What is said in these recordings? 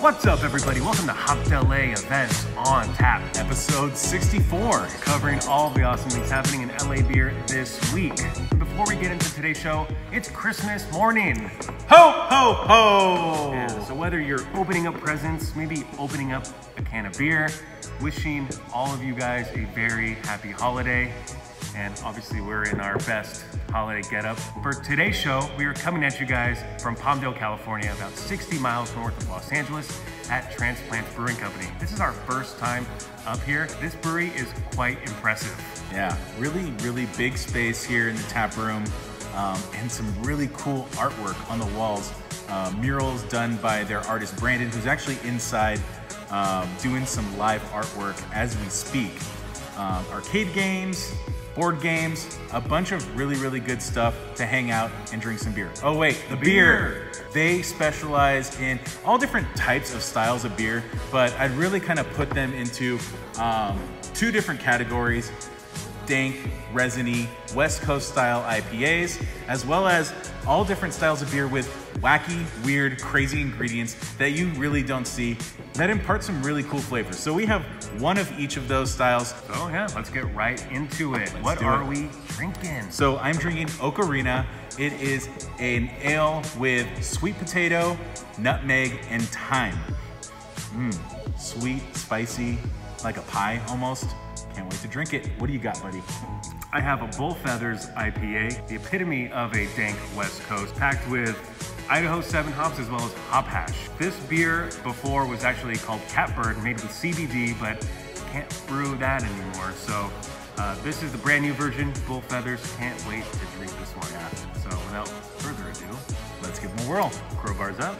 What's up, everybody? Welcome to Hopped LA Events on Tap, episode 64, covering all the awesome things happening in LA beer this week. Before we get into today's show, it's Christmas morning. Ho, ho, ho! Yeah, so whether you're opening up presents, maybe opening up a can of beer, wishing all of you guys a very happy holiday, and obviously we're in our best holiday getup. For today's show, we are coming at you guys from Palmdale, California, about 60 miles north of Los Angeles at Transplant Brewing Company. This is our first time up here. This brewery is quite impressive. Yeah, really, really big space here in the tap room um, and some really cool artwork on the walls. Uh, murals done by their artist Brandon, who's actually inside um, doing some live artwork as we speak. Um, arcade games, board games, a bunch of really, really good stuff to hang out and drink some beer. Oh wait, the, beer. beer. They specialize in all different types of styles of beer, but I'd really kind of put them into um, two different categories dank, resiny, West Coast style IPAs, as well as all different styles of beer with wacky, weird, crazy ingredients that you really don't see that impart some really cool flavors. So we have one of each of those styles. So yeah, let's get right into it. Let's what are it. we drinking? So I'm drinking Ocarina. It is an ale with sweet potato, nutmeg, and thyme. Mmm, sweet, spicy, like a pie almost. Can't wait to drink it. What do you got, buddy? I have a Bull Feathers IPA, the epitome of a dank West Coast, packed with Idaho 7 hops as well as hop hash. This beer before was actually called Catbird, made with CBD, but can't brew that anymore. So uh, this is the brand new version, Bull Feathers. Can't wait to drink this one. So without further ado, let's give them a whirl. Crowbars up.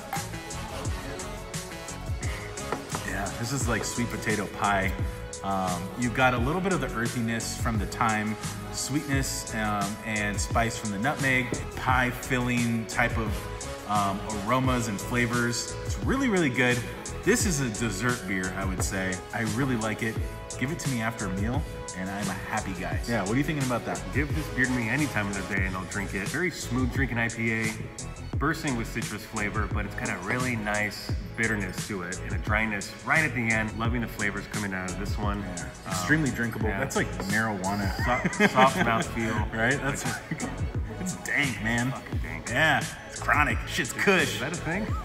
Yeah, this is like sweet potato pie. Um, you got a little bit of the earthiness from the thyme, sweetness um, and spice from the nutmeg, pie filling type of um, aromas and flavors. It's really, really good. This is a dessert beer, I would say. I really like it. Give it to me after a meal, and I'm a happy guy. Yeah, what are you thinking about that? Give this beer to me any time of the day, and I'll drink it. Very smooth drinking IPA bursting with citrus flavor, but it's got a really nice bitterness to it and a dryness right at the end. Loving the flavors coming out of this one. Yeah. Um, Extremely drinkable. Yeah. That's like marijuana. Soft, soft mouth feel. Right? That's like, it's dank, man. Fucking dank. Yeah. It's chronic. Shit's kush. Is that a thing?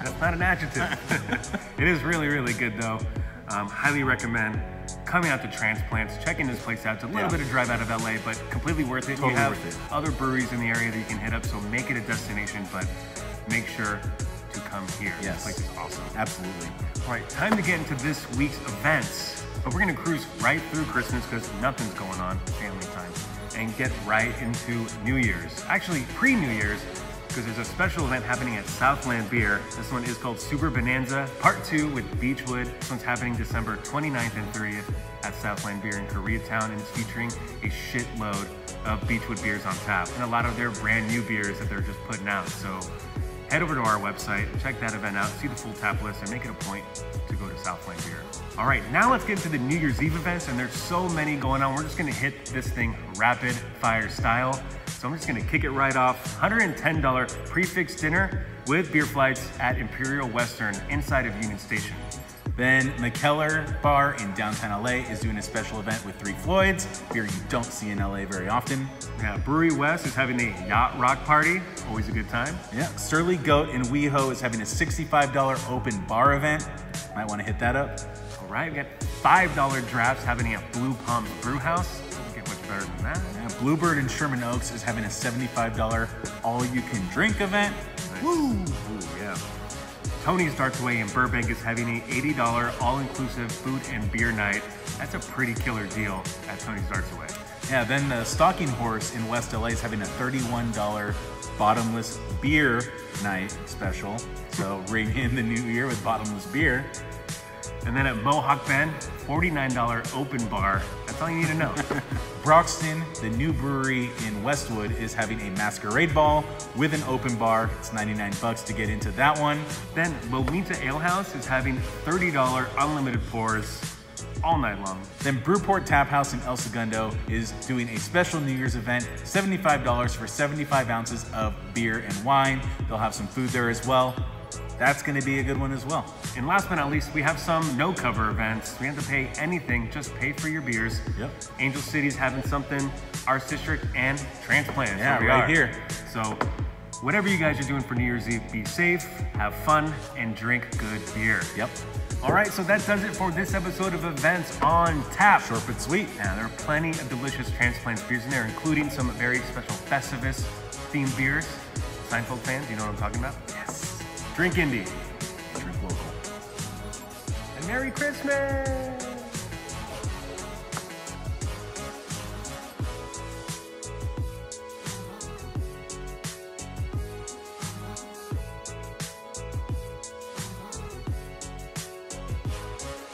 That's not an adjective. it is really, really good though. Um, highly recommend coming out to transplants, checking this place out. It's a little yeah. bit of drive out of LA, but completely worth it. Totally you have worth it. other breweries in the area that you can hit up, so make it a destination, but make sure to come here. Yes. This place is awesome. Absolutely. All right, time to get into this week's events. But we're gonna cruise right through Christmas because nothing's going on, family time, and get right into New Year's. Actually, pre-New Year's, because there's a special event happening at Southland Beer. This one is called Super Bonanza Part 2 with Beachwood. This one's happening December 29th and 30th at Southland Beer in Koreatown and it's featuring a shitload of Beachwood beers on tap and a lot of their brand new beers that they're just putting out. So head over to our website, check that event out, see the full tap list, and make it a point to go to Southland Beer. All right, now let's get into the New Year's Eve events, and there's so many going on. We're just gonna hit this thing rapid fire style. So I'm just gonna kick it right off. $110 prix fixe dinner with beer flights at Imperial Western inside of Union Station. Then Mikkeller Bar in downtown LA is doing a special event with Three Floyds, beer you don't see in LA very often. Yeah, Brewery West is having a yacht rock party, always a good time. Yeah, Surly Goat in WeHo is having a $65 open bar event. Might want to hit that up. All right, we got $5 drafts happening at Blue Palm Brew House Get much better than that. Yeah, Bluebird in Sherman Oaks is having a $75 all-you-can-drink event. Nice. Woo! Ooh, yeah. Tony's Darts Away in Burbank is having an $80 all-inclusive food and beer night. That's a pretty killer deal at Tony's Darts Away. Yeah, then the Stalking Horse in West LA is having a $31 bottomless beer night special. So ring in the new year with bottomless beer. And then at Mohawk Bend, $49 open bar. That's all you need to know. Broxton, the new brewery in Westwood, is having a masquerade ball with an open bar. It's 99 bucks to get into that one. Then Lolita Ale House is having $30 unlimited pours all night long. Then Brewport Tap House in El Segundo is doing a special New Year's event, $75 for 75 ounces of beer and wine. They'll have some food there as well. That's going to be a good one as well. And last but not least, we have some no cover events. We have to pay anything, just pay for your beers. Yep. Angel City's having something, Arts District and Transplant. Yeah, we right are. here. So whatever you guys are doing for New Year's Eve, be safe, have fun, and drink good beer. Yep. All right, so that does it for this episode of Events on Tap. Short but sweet. Yeah, there are plenty of delicious Transplants beers in there, including some very special Festivus themed beers. Seinfeld fans, you know what I'm talking about? Drink indie. Drink local. And Merry Christmas!